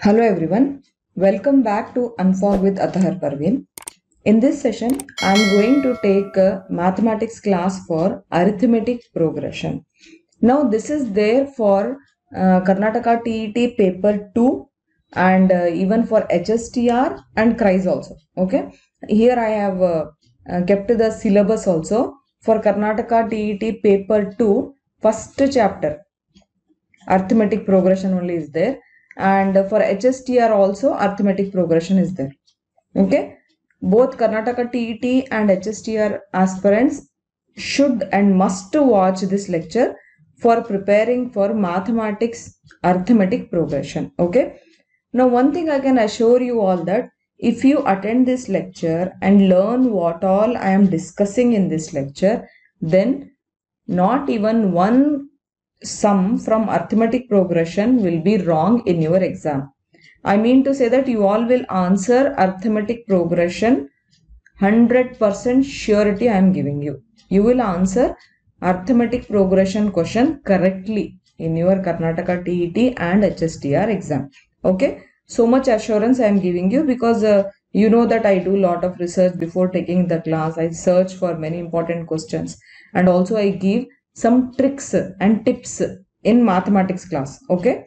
Hello everyone, welcome back to Unfog with Atahar Parveen. In this session, I am going to take a mathematics class for arithmetic progression. Now this is there for uh, Karnataka TET paper 2 and uh, even for HSTR and CRIS also. Okay, here I have uh, uh, kept the syllabus also for Karnataka TET paper 2 first chapter arithmetic progression only is there and for HSTR also arithmetic progression is there. Okay, both Karnataka TET and HSTR aspirants should and must watch this lecture for preparing for mathematics arithmetic progression. Okay, now one thing I can assure you all that if you attend this lecture and learn what all I am discussing in this lecture, then not even one sum from arithmetic progression will be wrong in your exam. I mean to say that you all will answer arithmetic progression 100% surety I am giving you. You will answer arithmetic progression question correctly in your Karnataka TET and HSTR exam. Okay. So much assurance I am giving you because uh, you know that I do a lot of research before taking the class. I search for many important questions and also I give some tricks and tips in mathematics class. Okay.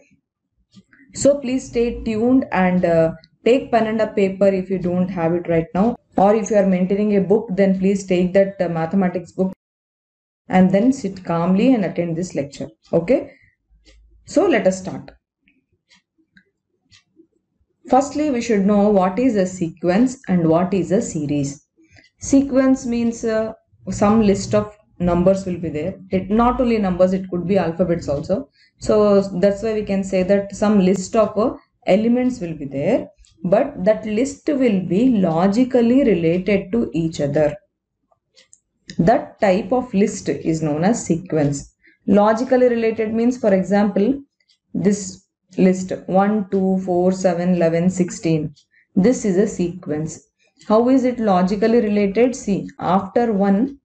So please stay tuned and uh, take pen and a paper if you don't have it right now or if you are maintaining a book then please take that uh, mathematics book and then sit calmly and attend this lecture. Okay. So let us start. Firstly, we should know what is a sequence and what is a series. Sequence means uh, some list of numbers will be there. It not only numbers, it could be alphabets also. So that's why we can say that some list of uh, elements will be there, but that list will be logically related to each other. That type of list is known as sequence. Logically related means, for example, this list 1, 2, 4, 7, 11, 16. This is a sequence. How is it logically related? See, after 1,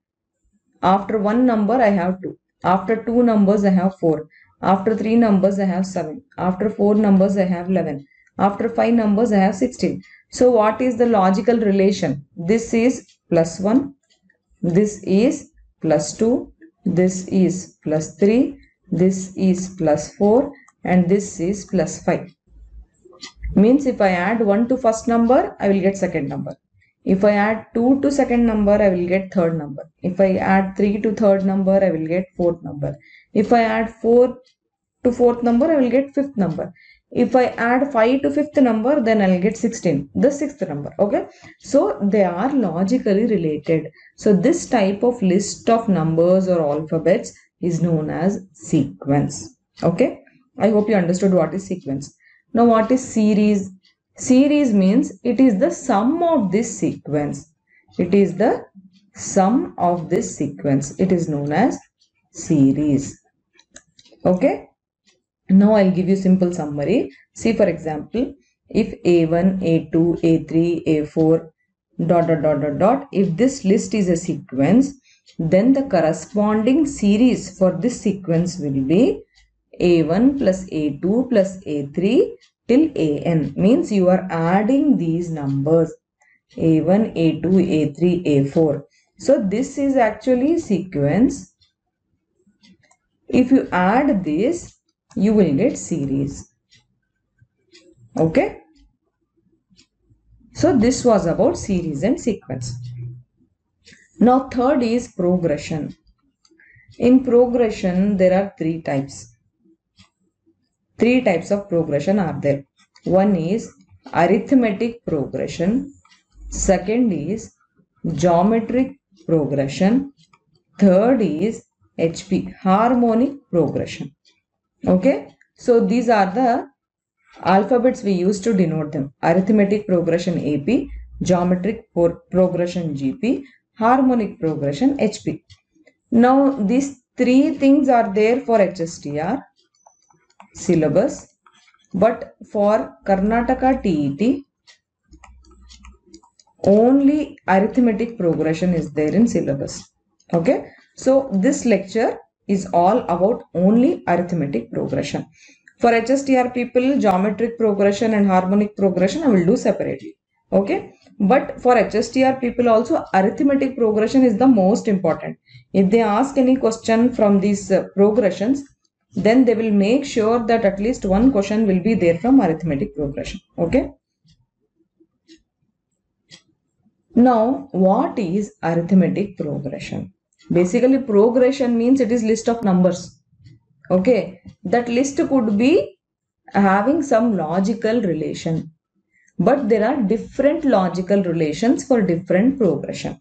after one number I have 2. After 2 numbers I have 4. After 3 numbers I have 7. After 4 numbers I have 11. After 5 numbers I have 16. So what is the logical relation? This is plus 1. This is plus 2. This is plus 3. This is plus 4 and this is plus 5. Means if I add 1 to first number, I will get second number. If I add 2 to second number, I will get third number. If I add 3 to third number, I will get fourth number. If I add 4 to fourth number, I will get fifth number. If I add 5 to fifth number, then I'll get 16, the sixth number. Okay. So they are logically related. So this type of list of numbers or alphabets is known as sequence. Okay. I hope you understood what is sequence. Now what is series? Series means it is the sum of this sequence. It is the sum of this sequence. It is known as series. Okay. Now I'll give you simple summary. See for example, if A1, A2, A3, A4, dot dot dot dot dot, if this list is a sequence, then the corresponding series for this sequence will be a1 plus a2 plus a3 till an means you are adding these numbers a1 a2 a3 a4 so this is actually sequence. If you add this you will get series. Okay? So this was about series and sequence. Now third is progression. In progression there are three types. Three types of progression are there. One is arithmetic progression. Second is geometric progression. Third is HP, harmonic progression. Okay. So these are the alphabets we use to denote them. Arithmetic progression AP, geometric progression GP, harmonic progression HP. Now these three things are there for HSTR syllabus but for Karnataka TET only arithmetic progression is there in syllabus okay so this lecture is all about only arithmetic progression For HSTR people, geometric progression and harmonic progression I will do separately. Okay. But for HSTR people also arithmetic progression is the most important. If they ask any question from these uh, progressions, then they will make sure that at least one question will be there from arithmetic progression. Okay. Now, what is arithmetic progression? Basically, progression means it is list of numbers. Okay. That list could be having some logical relation. But there are different logical relations for different progression.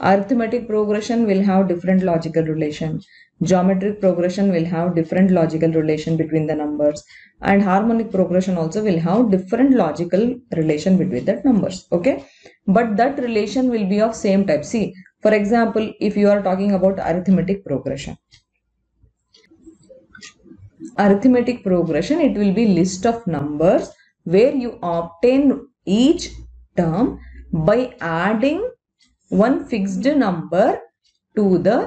Arithmetic progression will have different logical relation geometric progression will have different logical relation between the numbers. And harmonic progression also will have different logical relation between the numbers. Okay? But that relation will be of same type. See for example if you are talking about arithmetic progression. Arithmetic progression it will be list of numbers where you obtain each term by adding one fixed number to the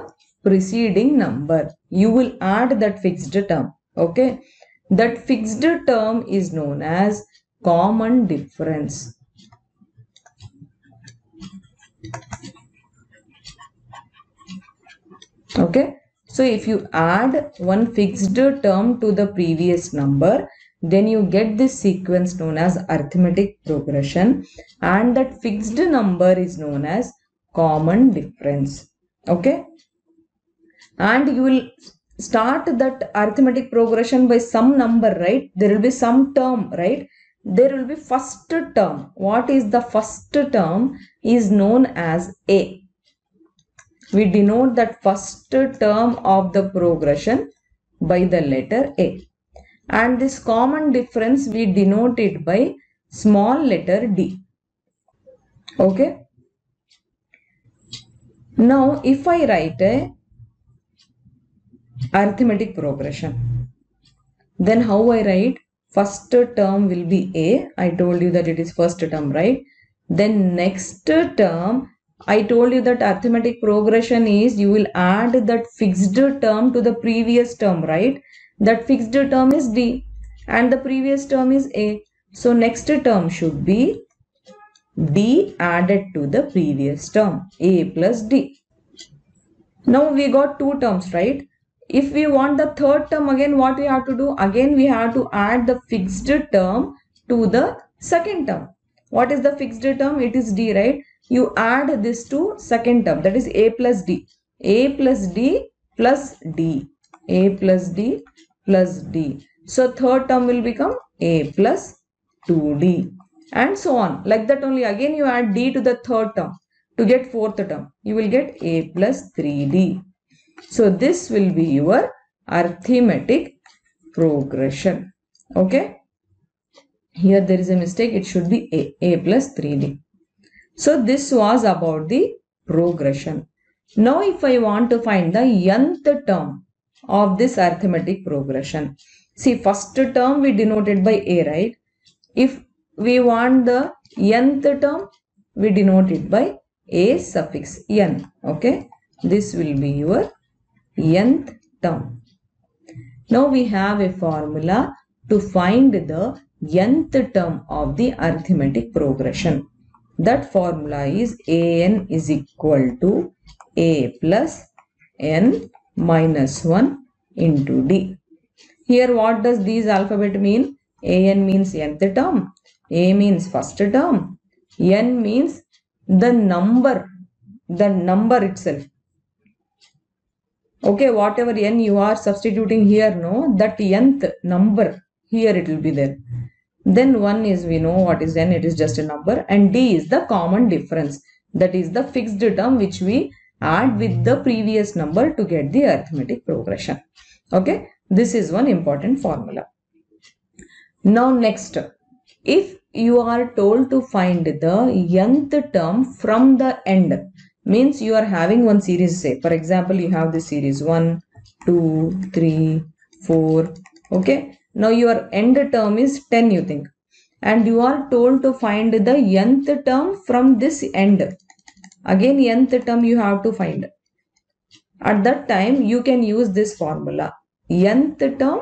preceding number. You will add that fixed term. Okay. That fixed term is known as common difference. Okay. So if you add one fixed term to the previous number, then you get this sequence known as arithmetic progression and that fixed number is known as common difference. Okay and you will start that arithmetic progression by some number right? There will be some term right? There will be first term. What is the first term is known as a. We denote that first term of the progression by the letter a. And this common difference we denote it by small letter d. Okay? Now if i write a arithmetic progression. Then how I write? First term will be A. I told you that it is first term, right? Then next term, I told you that arithmetic progression is you will add that fixed term to the previous term, right? That fixed term is D and the previous term is A. So next term should be D added to the previous term, A plus D. Now we got two terms, right? If we want the third term again what we have to do? Again we have to add the fixed term to the second term. What is the fixed term? It is d right? You add this to second term. That is a plus d. A plus d plus d. A plus d plus d. So third term will become a plus 2d and so on. Like that only. Again you add d to the third term to get fourth term. You will get a plus 3d so this will be your arithmetic progression. Okay. Here there is a mistake. It should be A, A plus 3D. So this was about the progression. Now if I want to find the nth term of this arithmetic progression. See first term we denoted by A, right? If we want the nth term, we denote it by A suffix n. Okay. This will be your nth term. Now we have a formula to find the nth term of the arithmetic progression. That formula is an is equal to a plus n minus 1 into d. Here what does these alphabet mean? an means nth term, a means first term, n means the number, the number itself okay whatever n you are substituting here no that nth number here it will be there. Then 1 is we know what is n it is just a number and d is the common difference. That is the fixed term which we add with the previous number to get the arithmetic progression. Okay this is one important formula. Now next if you are told to find the nth term from the end means you are having one series say for example you have this series 1 2 3 4 okay? Now your end term is 10 you think. And you are told to find the nth term from this end. Again nth term you have to find. At that time you can use this formula. Nth term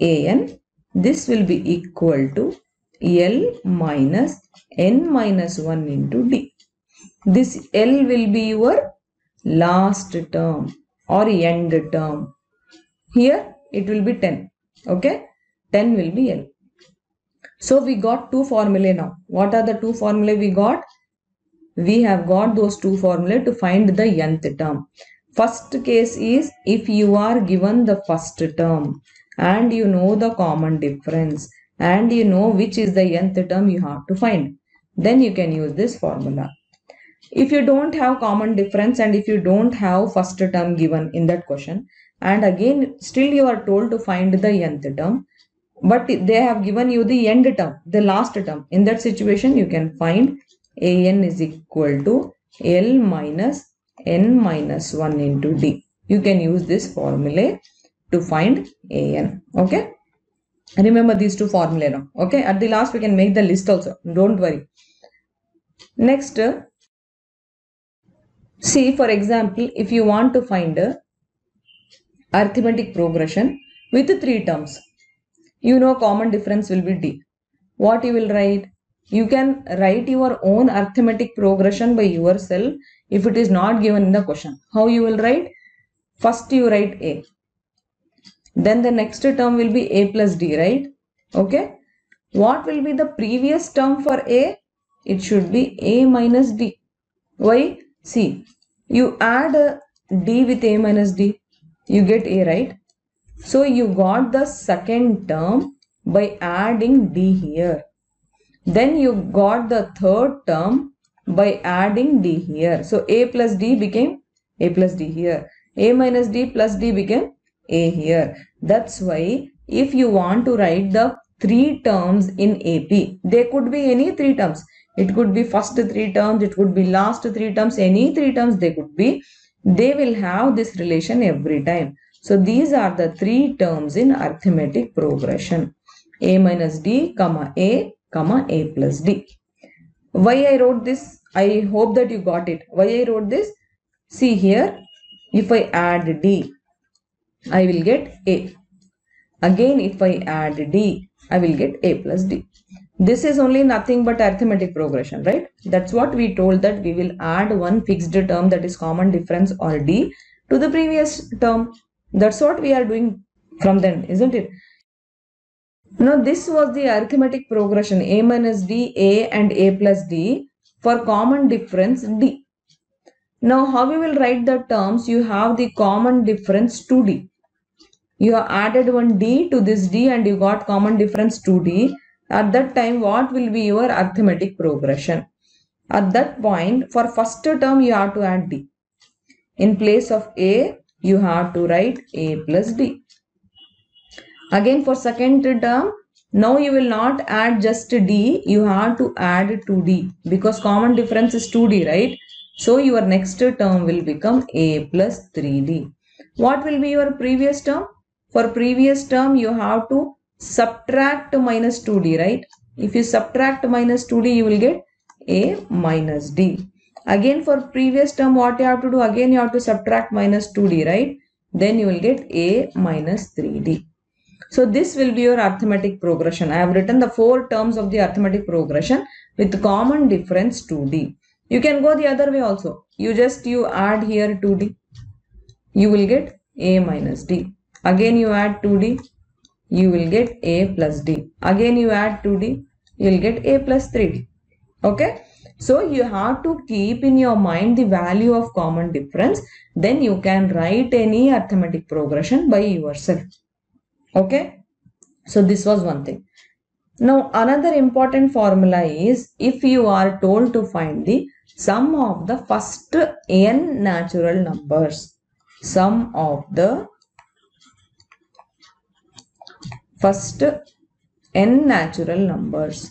an this will be equal to l minus n minus 1 into d this l will be your last term or end term. Here it will be 10 okay? 10 will be l. So we got two formulae now. What are the two formulae we got? We have got those two formulae to find the nth term. First case is if you are given the first term and you know the common difference and you know which is the nth term you have to find then you can use this formula if you don't have common difference and if you don't have first term given in that question and again still you are told to find the nth term but they have given you the end term the last term. In that situation you can find an is equal to l minus n minus 1 into d. You can use this formula to find an okay? Remember these two formulae now okay? At the last we can make the list also don't worry. Next see for example if you want to find a arithmetic progression with three terms you know common difference will be d. What you will write? You can write your own arithmetic progression by yourself if it is not given in the question. How you will write? First you write a. Then the next term will be a plus d right? Okay. What will be the previous term for a? It should be a minus d. Why see you add a d with a minus d you get a right so you got the second term by adding d here. Then you got the third term by adding d here. So a plus d became a plus d here. a minus d plus d became a here. That's why if you want to write the three terms in AP, there could be any three terms. It could be first three terms, it could be last three terms, any three terms they could be. They will have this relation every time. So these are the three terms in arithmetic progression. a minus d, comma a, comma a plus d. Why I wrote this? I hope that you got it. Why I wrote this? See here, if I add d, I will get a. Again, if I add d, I will get a plus d. This is only nothing but arithmetic progression, right? That's what we told that we will add one fixed term that is common difference or d to the previous term. That's what we are doing from then, isn't it? Now this was the arithmetic progression a minus d, a and a plus d for common difference d. Now how we will write the terms? You have the common difference 2d. You have added one d to this d and you got common difference 2d. At that time what will be your arithmetic progression? At that point for first term you have to add d. In place of a you have to write a plus d. Again for second term, now you will not add just d, you have to add 2d because common difference is 2d, right? So your next term will become a plus 3d. What will be your previous term? For previous term, you have to subtract minus 2d, right? If you subtract minus 2d, you will get a minus d. Again for previous term what you have to do again you have to subtract minus 2d right. Then you will get a minus 3d. So this will be your arithmetic progression. I have written the four terms of the arithmetic progression with common difference 2d. You can go the other way also. You just you add here 2d. You will get a minus d. Again you add 2d. You will get a plus d. Again you add 2d. You will get a plus 3d. Okay. So you have to keep in your mind the value of common difference. Then you can write any arithmetic progression by yourself. Okay. So this was one thing. Now another important formula is if you are told to find the sum of the first n natural numbers. Sum of the first n natural numbers.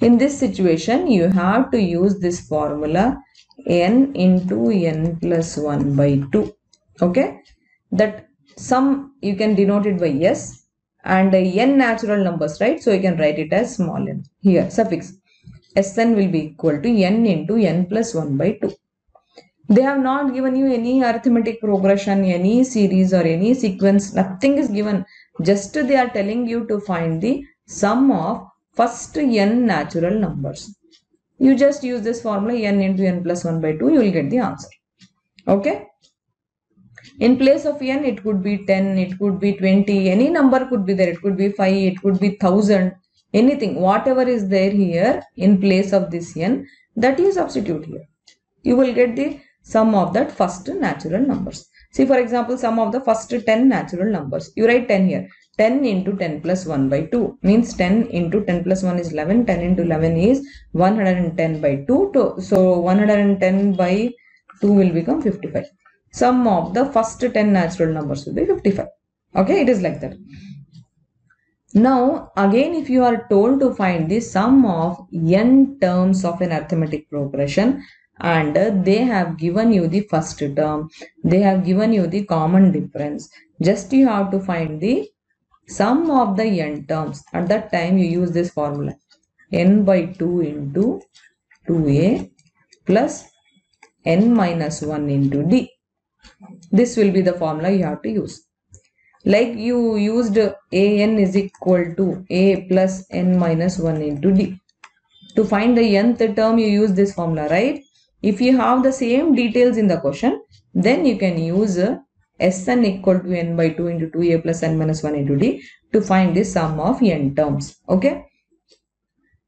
In this situation, you have to use this formula n into n plus 1 by 2. Okay. That sum you can denote it by s and n natural numbers, right? So you can write it as small n. Here, suffix. Sn will be equal to n into n plus 1 by 2. They have not given you any arithmetic progression any series or any sequence. Nothing is given. Just they are telling you to find the sum of first n natural numbers. You just use this formula n into n plus 1 by 2 you will get the answer. Okay? In place of n it could be 10 it could be 20 any number could be there. It could be 5 it could be 1000 anything whatever is there here in place of this n that you substitute here. You will get the sum of that first natural numbers. See for example sum of the first 10 natural numbers. You write 10 here. 10 into 10 plus 1 by 2 means 10 into 10 plus 1 is 11. 10 into 11 is 110 by 2. To, so 110 by 2 will become 55. Sum of the first 10 natural numbers will be 55. Okay, it is like that. Now, again, if you are told to find the sum of n terms of an arithmetic progression, and they have given you the first term. They have given you the common difference. Just you have to find the sum of the n terms. At that time you use this formula. n by 2 into 2a plus n minus 1 into d. This will be the formula you have to use. Like you used an is equal to a plus n minus 1 into d. To find the nth term you use this formula right if you have the same details in the question, then you can use Sn equal to n by 2 into 2a plus n minus 1 into d to find the sum of n terms. Okay.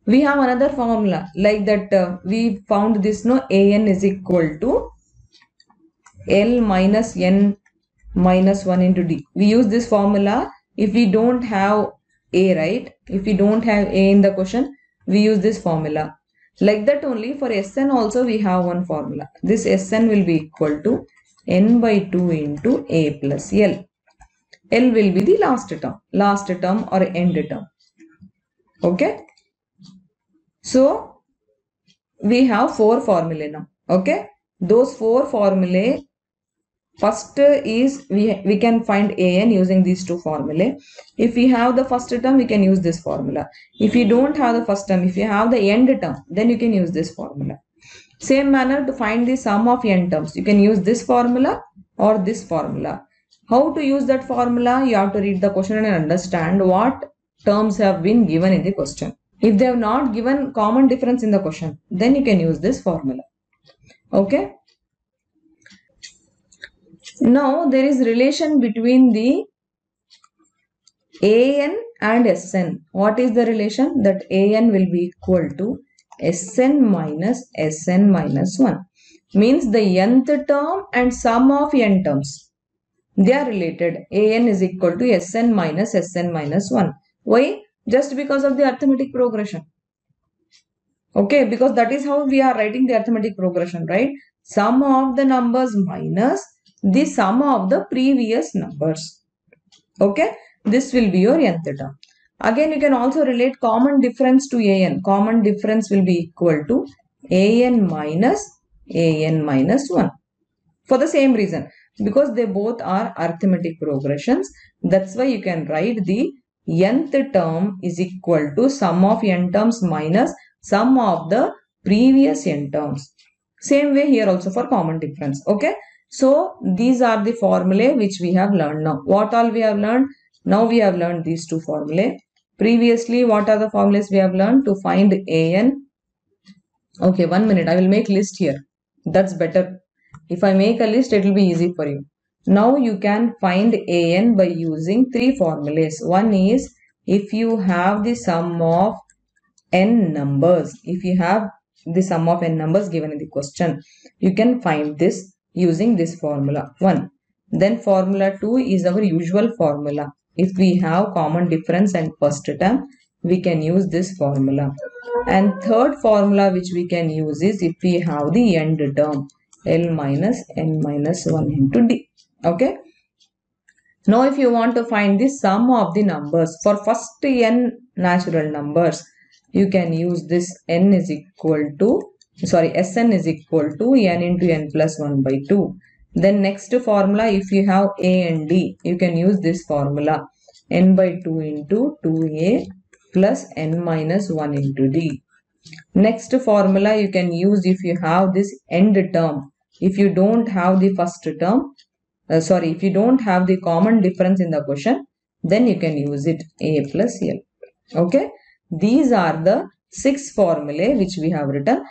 We have another formula like that uh, we found this no an is equal to l minus n minus 1 into d. We use this formula if we don't have a right. If we don't have a in the question, we use this formula. Like that only for Sn also we have one formula. This Sn will be equal to n by 2 into a plus l. L will be the last term, last term or end term. Okay. So, we have four formulae now. Okay. Those four formulae First is we, we can find an using these two formulae. If we have the first term, we can use this formula. If you don't have the first term, if you have the end term, then you can use this formula. Same manner to find the sum of n terms. You can use this formula or this formula. How to use that formula? You have to read the question and understand what terms have been given in the question. If they have not given common difference in the question, then you can use this formula. Okay. Now there is relation between the an and sn. What is the relation? That an will be equal to sn minus sn minus 1. Means the nth term and sum of n terms. They are related. an is equal to sn minus sn minus 1. Why? Just because of the arithmetic progression. Okay, because that is how we are writing the arithmetic progression, right? Sum of the numbers minus the sum of the previous numbers. Okay, this will be your nth term. Again, you can also relate common difference to an. Common difference will be equal to an minus an minus 1. For the same reason, because they both are arithmetic progressions, that's why you can write the nth term is equal to sum of n terms minus sum of the previous n terms. Same way here also for common difference. Okay. So these are the formulae which we have learned now. What all we have learned? Now we have learned these two formulae. Previously, what are the formulas we have learned to find an? Okay, one minute. I will make list here. That's better. If I make a list, it will be easy for you. Now you can find an by using three formulas. One is if you have the sum of n numbers. If you have the sum of n numbers given in the question, you can find this using this formula 1. Then formula 2 is our usual formula. If we have common difference and first term, we can use this formula. And third formula which we can use is if we have the end term L minus N minus 1 into D. Okay. Now if you want to find the sum of the numbers for first n natural numbers, you can use this n is equal to sorry Sn is equal to n into n plus 1 by 2. Then next formula if you have a and d you can use this formula. N by 2 into 2a plus n minus 1 into d. Next formula you can use if you have this end term. If you don't have the first term uh, sorry if you don't have the common difference in the question then you can use it a plus l. Okay? These are the six formulae which we have written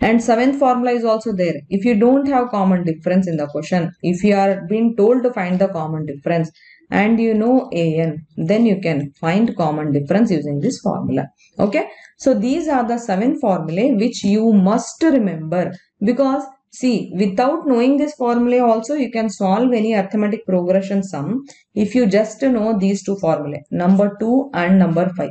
and seventh formula is also there. If you don't have common difference in the question if you are being told to find the common difference and you know an then you can find common difference using this formula. Okay? So these are the seven formulae which you must remember because see without knowing this formula also you can solve any arithmetic progression sum if you just know these two formulae number 2 and number 5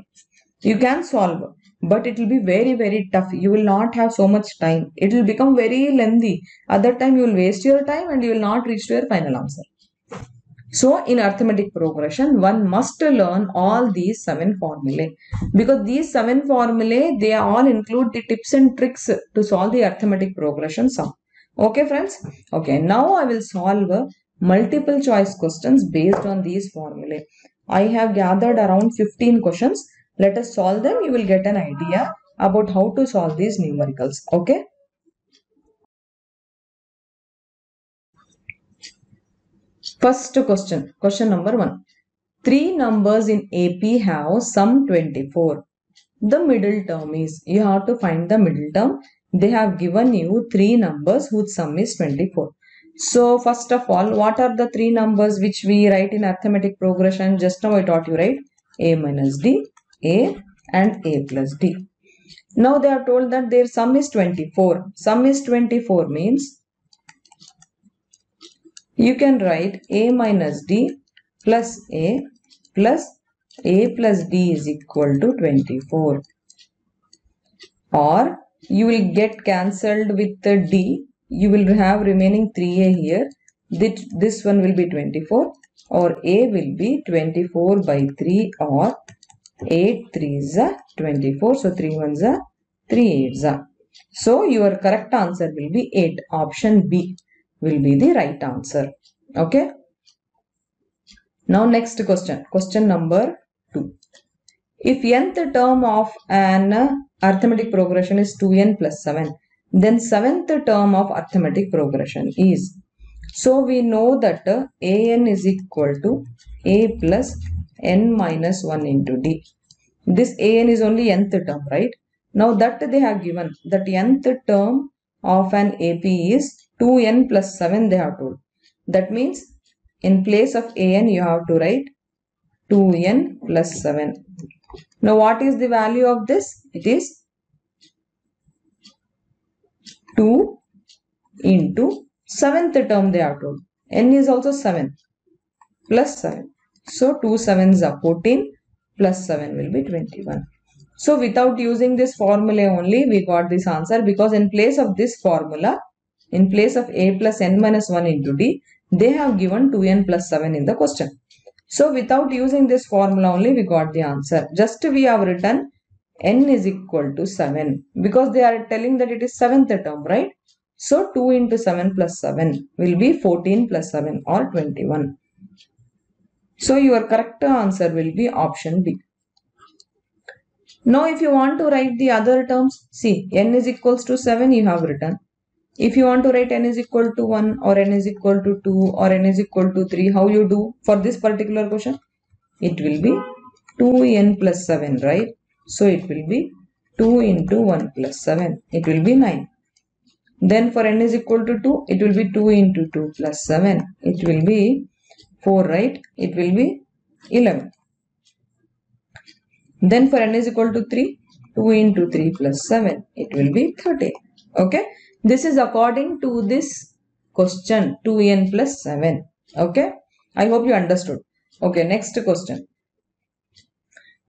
you can solve but it will be very very tough you will not have so much time it will become very lengthy at that time you will waste your time and you will not reach to your final answer so in arithmetic progression, one must learn all these seven formulae because these seven formulae, they all include the tips and tricks to solve the arithmetic progression sum. Okay friends? Okay, now I will solve multiple choice questions based on these formulae. I have gathered around 15 questions. Let us solve them. You will get an idea about how to solve these numericals. Okay. First question, question number one. Three numbers in AP have sum 24. The middle term is, you have to find the middle term. They have given you three numbers whose sum is 24. So first of all, what are the three numbers which we write in arithmetic progression? Just now I taught you, right? A minus D, A and A plus D. Now they are told that their sum is 24. Sum is 24 means you can write a minus d plus a plus a plus d is equal to 24 or you will get cancelled with the d you will have remaining 3a here this, this one will be 24 or a will be 24 by 3 or 8 3s are 24 so 3 ones are 3 8s are so your correct answer will be 8 option b will be the right answer. Okay. Now next question. Question number 2. If nth term of an arithmetic progression is 2n plus 7, then 7th term of arithmetic progression is. So we know that an is equal to a plus n minus 1 into d. This an is only nth term, right? Now that they have given that nth term of an AP is 2n plus 7 they have told. That means in place of an you have to write 2n plus 7. Now what is the value of this? It is 2 into 7th term they have told. n is also 7 plus 7. So 2 7s are 14 plus 7 will be 21. So without using this formula only we got this answer because in place of this formula in place of a plus n minus 1 into d, they have given 2n plus 7 in the question. So without using this formula only we got the answer. Just we have written n is equal to 7 because they are telling that it is 7th term, right? So 2 into 7 plus 7 will be 14 plus 7 or 21. So your correct answer will be option B. Now if you want to write the other terms, see n is equals to 7 you have written. If you want to write n is equal to 1 or n is equal to 2 or n is equal to 3, how you do for this particular question? It will be 2n plus 7, right? So it will be 2 into 1 plus 7. It will be 9. Then for n is equal to 2, it will be 2 into 2 plus 7. It will be 4, right? It will be 11. Then for n is equal to 3, 2 into 3 plus 7. It will be 30. Okay. This is according to this question 2n plus 7. Okay. I hope you understood. Okay. Next question.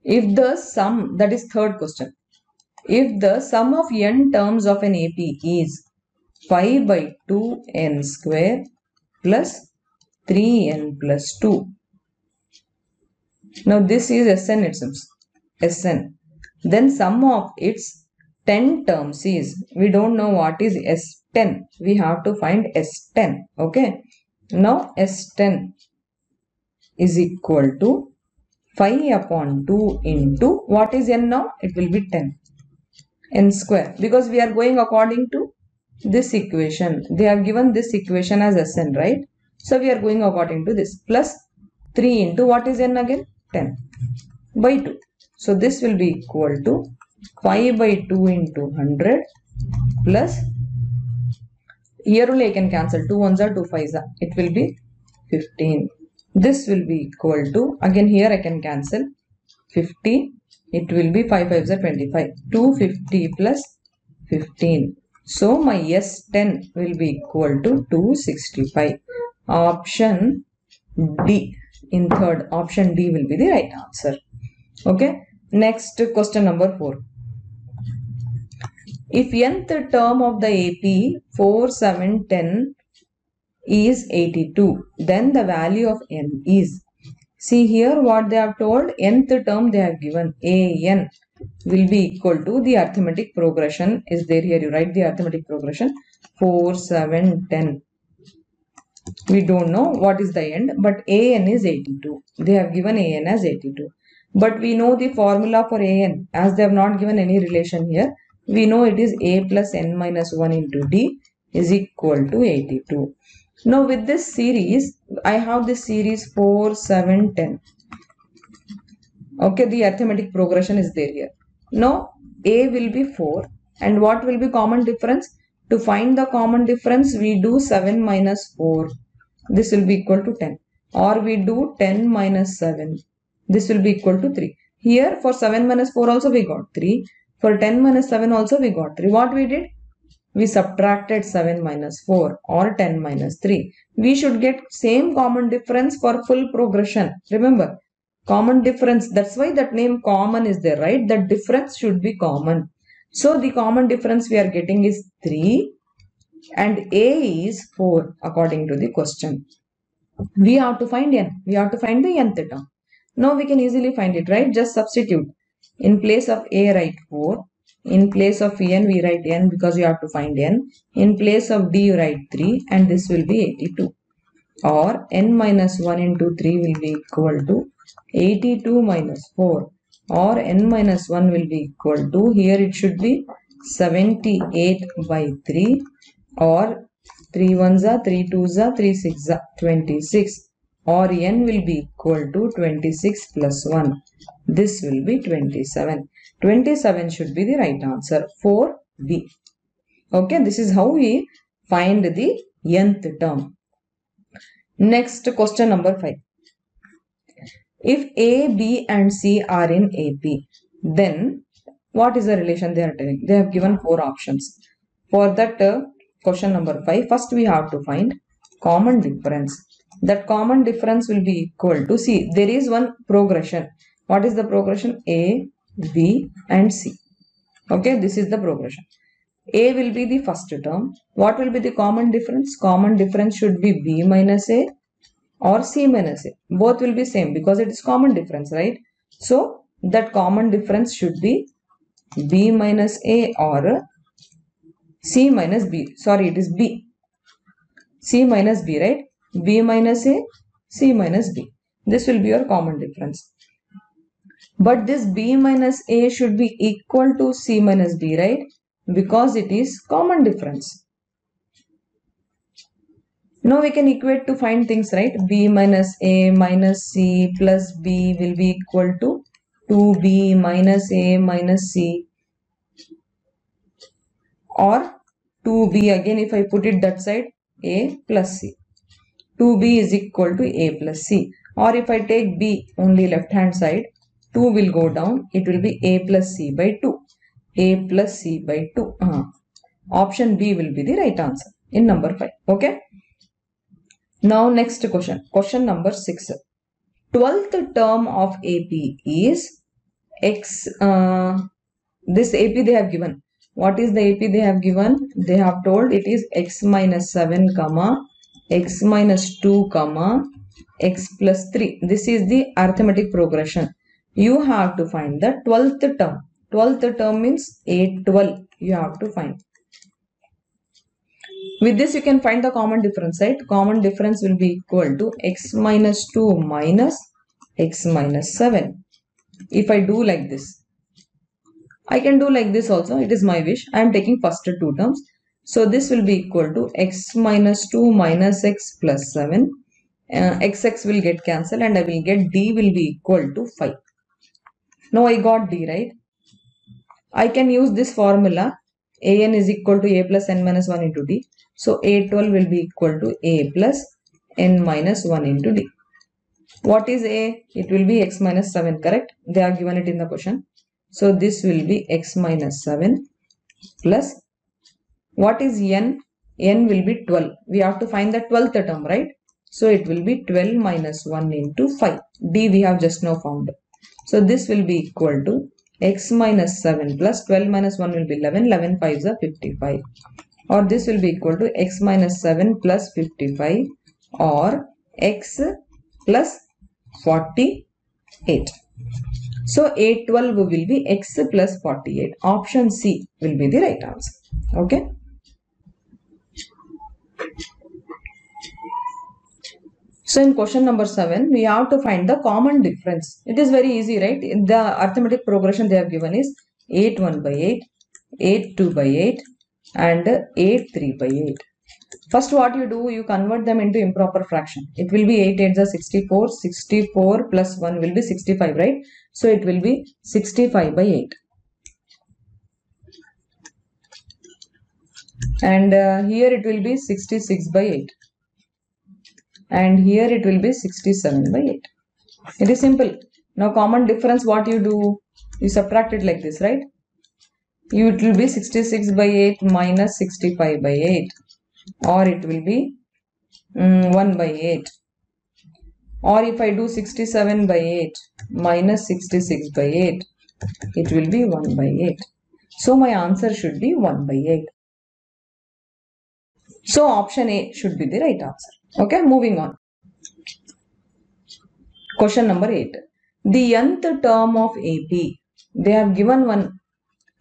If the sum, that is third question. If the sum of n terms of an AP is 5 by 2n square plus 3n plus 2. Now this is Sn itself. Sn. Then sum of its 10 terms is, we don't know what is S10. We have to find S10. Okay. Now S10 is equal to 5 upon 2 into what is n now? It will be 10 n square because we are going according to this equation. They have given this equation as Sn, right? So we are going according to this. Plus 3 into what is n again? 10 by 2. So this will be equal to 5 by 2 into 100 plus here only I can cancel 2 ones are 2 fives are. It will be 15. This will be equal to again here I can cancel 50. It will be 5 fives are 25. 250 plus 15. So my S10 will be equal to 265. Option D in third option D will be the right answer. Okay. Next question number 4. If nth term of the AP 4, 7, 10 is 82, then the value of n is. See here what they have told, nth term they have given an will be equal to the arithmetic progression is there here. You write the arithmetic progression 4, 7, 10. We don't know what is the end, but an is 82. They have given an as 82. But we know the formula for an as they have not given any relation here we know it is a plus n minus 1 into d is equal to 82. Now with this series, I have this series 4, 7, 10. Okay, the arithmetic progression is there here. Now a will be 4 and what will be common difference? To find the common difference, we do 7 minus 4. This will be equal to 10. Or we do 10 minus 7. This will be equal to 3. Here for 7 minus 4 also we got 3. For 10 minus 7 also we got 3. What we did? We subtracted 7 minus 4 or 10 minus 3. We should get same common difference for full progression. Remember, common difference. That's why that name common is there, right? That difference should be common. So the common difference we are getting is 3 and A is 4 according to the question. We have to find n. We have to find the nth term. Now we can easily find it, right? Just substitute. In place of a write 4. In place of n we write n because you have to find n. In place of d you write 3 and this will be 82. Or n minus 1 into 3 will be equal to 82 minus 4 or n minus 1 will be equal to here it should be 78 by 3 or 3 ones are 3 twos are 3 six are 26 or n will be equal to 26 plus 1 this will be 27. 27 should be the right answer for B. Okay, this is how we find the nth term. Next question number 5. If A, B and C are in AP, then what is the relation they are telling? They have given four options. For that question number 5, first we have to find common difference. That common difference will be equal to, see, there is one progression what is the progression? A, B and C. Okay, this is the progression. A will be the first term. What will be the common difference? Common difference should be B minus A or C minus A. Both will be same because it is common difference, right? So, that common difference should be B minus A or C minus B. Sorry, it is B. C minus B, right? B minus A, C minus B. This will be your common difference. But this b minus a should be equal to c minus b, right? Because it is common difference. Now we can equate to find things, right? b minus a minus c plus b will be equal to 2b minus a minus c or 2b again if I put it that side a plus c. 2b is equal to a plus c or if I take b only left hand side 2 will go down. It will be a plus c by 2. a plus c by 2. Uh, option B will be the right answer in number 5. Okay. Now next question. Question number 6. 12th term of AP is x. Uh, this AP they have given. What is the AP they have given? They have told it is x minus 7 comma x minus 2 comma x plus 3. This is the arithmetic progression you have to find the 12th term. 12th term means 8, 12 you have to find. With this you can find the common difference, right? Common difference will be equal to x minus 2 minus x minus 7. If I do like this, I can do like this also. It is my wish. I am taking first two terms. So this will be equal to x minus 2 minus x plus 7. Uh, x x will get cancelled and I will get d will be equal to 5. Now I got d right. I can use this formula an is equal to a plus n minus 1 into d. So a12 will be equal to a plus n minus 1 into d. What is a? It will be x minus 7 correct? They are given it in the question. So this will be x minus 7 plus what is n? n will be 12. We have to find the 12th term right? So it will be 12 minus 1 into 5. d we have just now found. So this will be equal to x minus 7 plus 12 minus 1 will be 11. 11 5 is 55. Or this will be equal to x minus 7 plus 55 or x plus 48. So A12 will be x plus 48. Option C will be the right answer. Okay. So in question number 7, we have to find the common difference. It is very easy, right? The arithmetic progression they have given is 8 1 by 8, 8 2 by 8 and 8 3 by 8. First what you do, you convert them into improper fraction. It will be 8 8 is 64, 64 plus 1 will be 65, right? So it will be 65 by 8. And uh, here it will be 66 by 8. And here it will be 67 by 8. It is simple. Now common difference what you do, you subtract it like this, right? You, it will be 66 by 8 minus 65 by 8 or it will be um, 1 by 8 or if I do 67 by 8 minus 66 by 8 it will be 1 by 8 so my answer should be 1 by 8 so option A should be the right answer. Okay moving on. Question number 8 the nth term of AP they have given one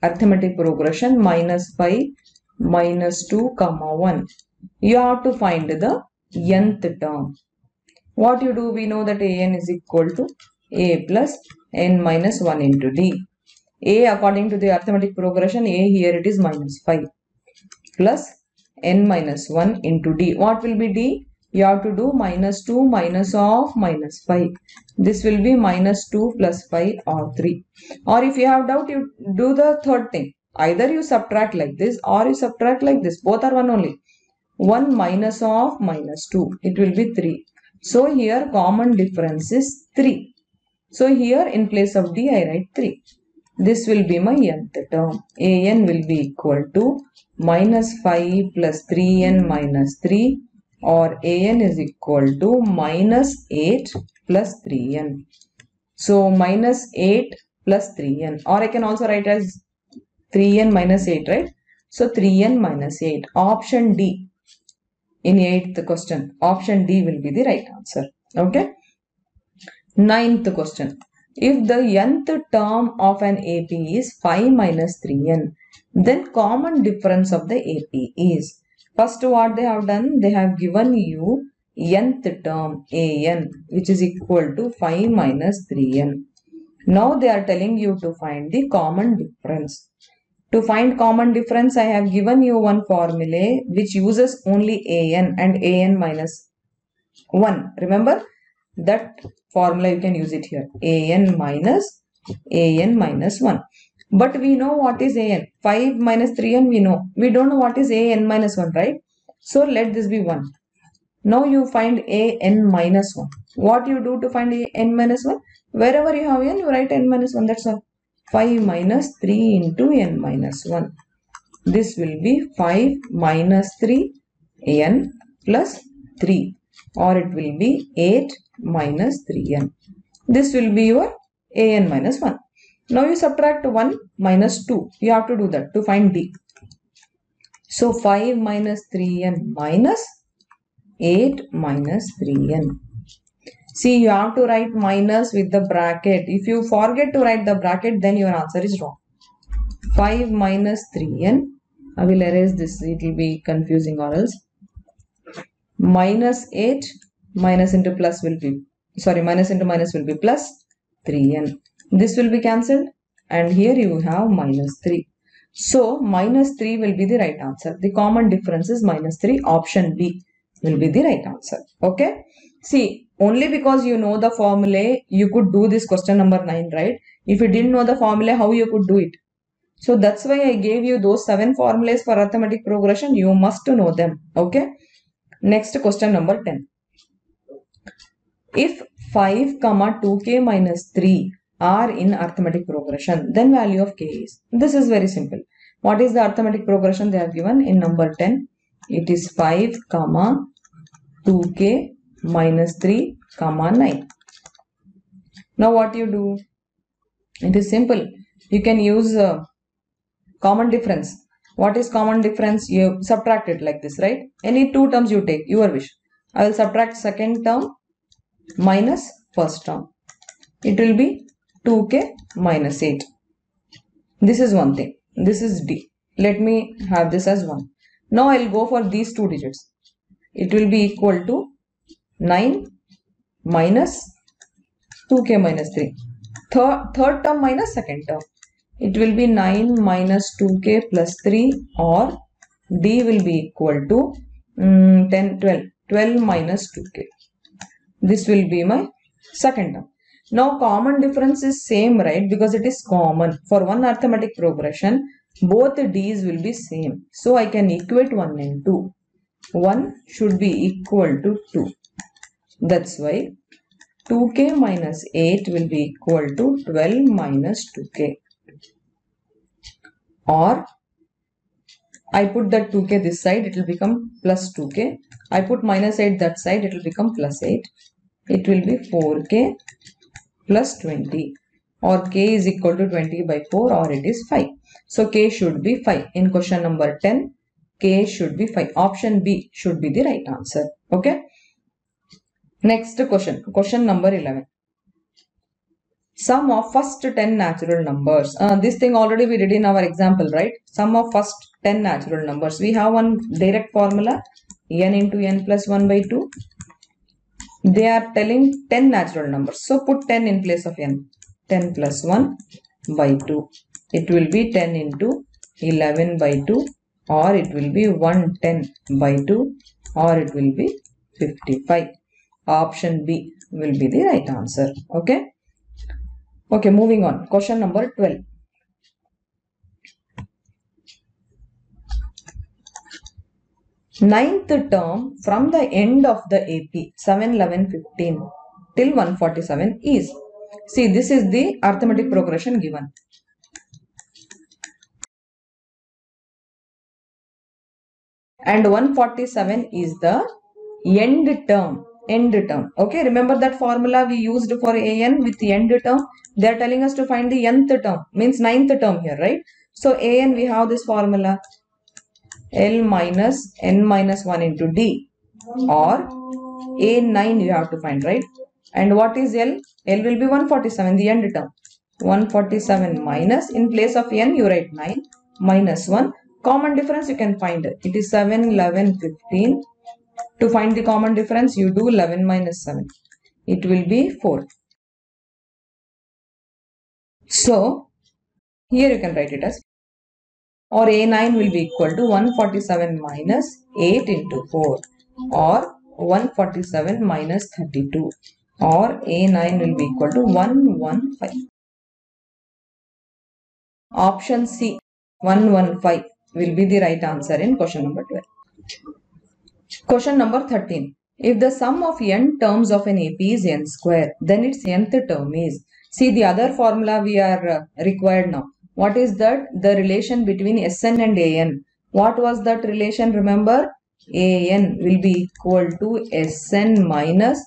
arithmetic progression minus 5 minus 2 comma 1. You have to find the nth term. What you do, we know that an is equal to a plus n minus 1 into d. a according to the arithmetic progression, a here it is minus 5 plus n minus 1 into d. What will be d? You have to do minus 2 minus of minus 5. This will be minus 2 plus 5 or 3. Or if you have doubt, you do the third thing Either you subtract like this or you subtract like this. Both are one only. 1 minus of minus 2. It will be 3. So here common difference is 3. So here in place of d I write 3. This will be my nth term. an will be equal to minus 5 plus 3n minus 3 or an is equal to minus 8 plus 3n. So minus 8 plus 3n or I can also write as 3n minus 8, right? So 3n minus 8. Option D in 8th question. Option D will be the right answer. Okay. Ninth question. If the nth term of an AP is 5 minus 3n, then common difference of the AP is. First what they have done, they have given you nth term an which is equal to 5 minus 3n. Now they are telling you to find the common difference. To find common difference, I have given you one formula which uses only an and an minus 1. Remember that formula you can use it here. an minus an minus 1. But we know what is an. 5 minus 3n we know. We don't know what is an minus 1, right? So let this be 1. Now you find an minus 1. What you do to find an minus 1? Wherever you have n, you write n minus 1. That's all. 5 minus 3 into n minus 1. This will be 5 minus 3 n plus 3 or it will be 8 minus 3n. This will be your an minus 1. Now you subtract 1 minus 2. You have to do that to find d. So 5 minus 3n minus 8 minus 3n. See, you have to write minus with the bracket. If you forget to write the bracket, then your answer is wrong. 5 minus 3n. I will erase this. It will be confusing or else. Minus 8 minus into plus will be, sorry, minus into minus will be plus 3n. This will be cancelled and here you have minus 3. So minus 3 will be the right answer. The common difference is minus 3. Option B will be the right answer. Okay. See, only because you know the formulae, you could do this question number 9, right? If you didn't know the formula, how you could do it? So that's why I gave you those seven formulas for arithmetic progression. You must know them. Okay. Next question number 10. If 5 comma 2k minus 3 are in arithmetic progression, then value of k is. This is very simple. What is the arithmetic progression they are given in number 10? It is 5 comma 2k minus 3 comma 9. Now what you do? It is simple. You can use uh, common difference. What is common difference? You subtract it like this, right? Any two terms you take, your wish. I will subtract second term minus first term. It will be 2k minus 8. This is one thing. This is d. Let me have this as 1. Now I will go for these two digits. It will be equal to 9 minus 2k minus 3. Third, third term minus second term. It will be 9 minus 2k plus 3 or d will be equal to um, 10, 12. 12 minus 2k. This will be my second term. Now common difference is same right because it is common. For one arithmetic progression both d's will be same. So I can equate 1 and 2. 1 should be equal to 2. That's why 2k minus 8 will be equal to 12 minus 2k. Or I put that 2k this side it will become plus 2k. I put minus 8 that side it will become plus 8. It will be 4k plus 20 or k is equal to 20 by 4 or it is 5. So k should be 5. In question number 10, k should be 5. Option B should be the right answer. Okay. Next question. Question number 11. Sum of first 10 natural numbers. Uh, this thing already we did in our example, right? Sum of first 10 natural numbers. We have one direct formula n into n plus 1 by 2 they are telling 10 natural numbers. So put 10 in place of n. 10 plus 1 by 2. It will be 10 into 11 by 2 or it will be 110 by 2 or it will be 55. Option B will be the right answer. Okay. Okay, moving on. Question number 12. ninth term from the end of the AP 7, 11, 15 till 147 is. See, this is the arithmetic progression given. And 147 is the end term. End term. Okay, remember that formula we used for an with the end term. They are telling us to find the nth term. Means ninth term here, right? So an we have this formula L minus n minus 1 into D or A9 you have to find right and what is L? L will be 147 the end term 147 minus in place of n you write 9 minus 1 common difference you can find it is 7 11 15 to find the common difference you do 11 minus 7 it will be 4 so here you can write it as or A9 will be equal to 147 minus 8 into 4 or 147 minus 32 or A9 will be equal to 115. Option C 115 will be the right answer in question number 12. Question number 13. If the sum of n terms of an AP is n square, then its nth term is. See the other formula we are uh, required now. What is that? The relation between Sn and An. What was that relation? Remember, An will be equal to Sn minus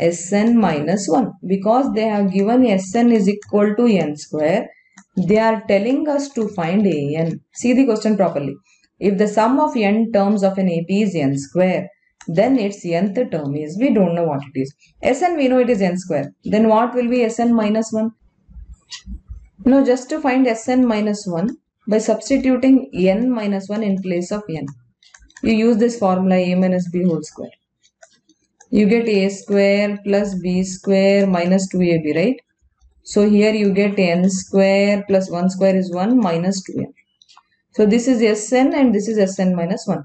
Sn minus 1. Because they have given Sn is equal to n square, they are telling us to find An. See the question properly. If the sum of n terms of an AP is n square, then its nth term is, we don't know what it is. Sn we know it is n square. Then what will be Sn minus 1? Now just to find Sn minus 1 by substituting n minus 1 in place of n. You use this formula a minus b whole square. You get a square plus b square minus 2ab right. So here you get n square plus 1 square is 1 minus 2n. So this is Sn and this is Sn minus 1.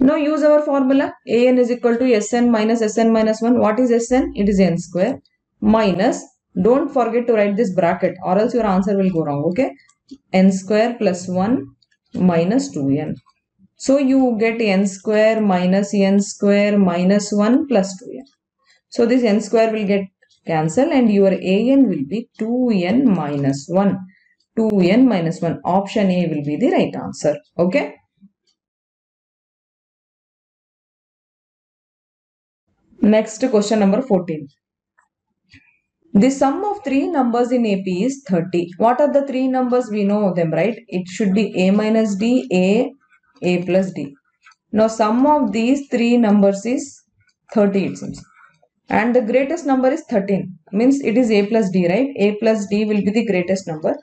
Now use our formula. An is equal to Sn minus Sn minus 1. What is Sn? It is n square minus. Don't forget to write this bracket or else your answer will go wrong. Okay. n square plus 1 minus 2n. So you get n square minus n square minus 1 plus 2n. So this n square will get cancelled and your an will be 2n minus 1. 2n minus 1. Option A will be the right answer. Okay. Next question number 14. The sum of three numbers in AP is 30. What are the three numbers? We know them, right? It should be A minus D, A, A plus D. Now sum of these three numbers is 30 it seems. And the greatest number is 13. Means it is A plus D, right? A plus D will be the greatest number.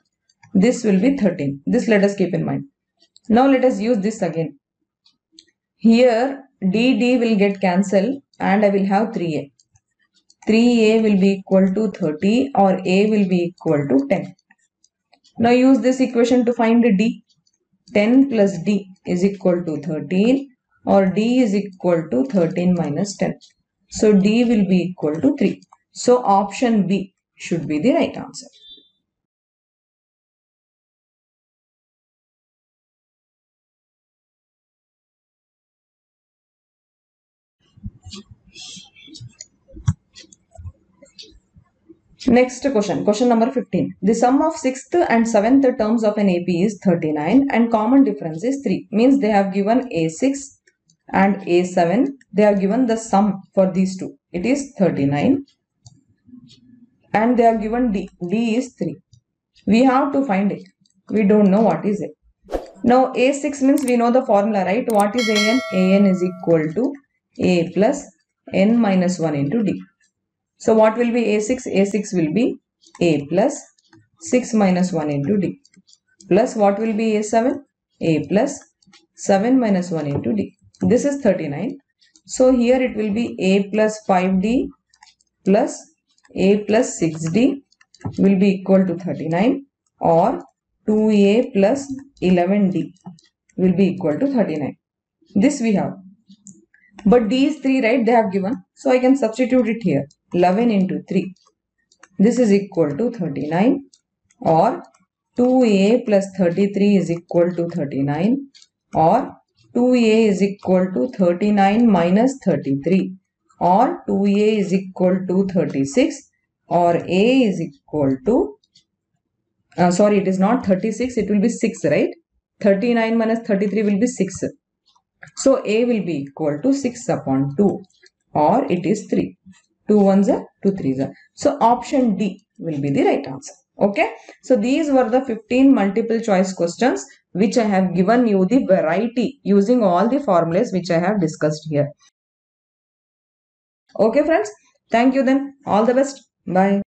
This will be 13. This let us keep in mind. Now let us use this again. Here D, D will get cancelled and I will have 3A. 3A will be equal to 30 or A will be equal to 10. Now use this equation to find D. 10 plus D is equal to 13 or D is equal to 13 minus 10. So D will be equal to 3. So option B should be the right answer. Next question, question number 15. The sum of 6th and 7th terms of an AP is 39 and common difference is 3. Means they have given A6 and A7. They have given the sum for these two. It is 39 and they have given D. D is 3. We have to find it. We don't know what is it. Now A6 means we know the formula, right? What is AN? AN is equal to A plus N minus 1 into D. So what will be A6? A6 will be A plus 6 minus 1 into D. Plus what will be A7? A plus 7 minus 1 into D. This is 39. So here it will be A plus 5D plus A plus 6D will be equal to 39 or 2A plus 11D will be equal to 39. This we have. But is 3 right they have given. So I can substitute it here. 11 into 3. This is equal to 39 or 2a plus 33 is equal to 39 or 2a is equal to 39 minus 33 or 2a is equal to 36 or a is equal to uh, sorry it is not 36 it will be 6 right? 39 minus 33 will be 6 so a will be equal to 6 upon 2 or it is 3 2 ones are 2 threes are. So option D will be the right answer. Okay. So these were the 15 multiple choice questions which I have given you the variety using all the formulas which I have discussed here. Okay friends. Thank you then. All the best. Bye.